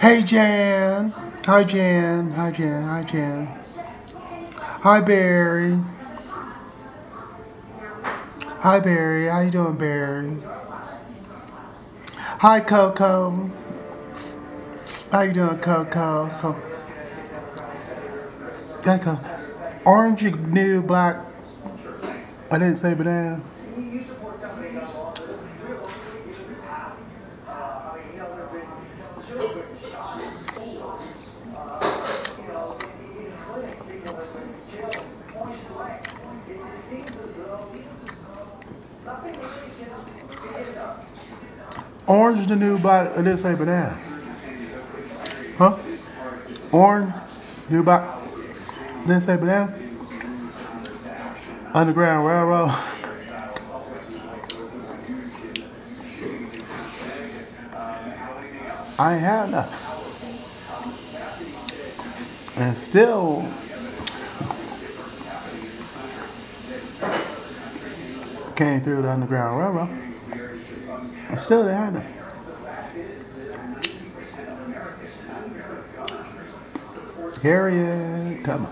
Hey Jan. Hi Jan. Hi Jan. Hi Jan. Hi Barry. Hi Barry. How you doing, Barry? Hi Coco. How you doing, Coco? Co- Coco. Orange, new, black. I didn't say banana. Orange is the new black. I didn't say banana. Huh? Orange, new black. Didn't say banana. Underground Railroad. I ain't had enough. And still, came through the Underground Railroad. And still they had enough. Harriet Tubman.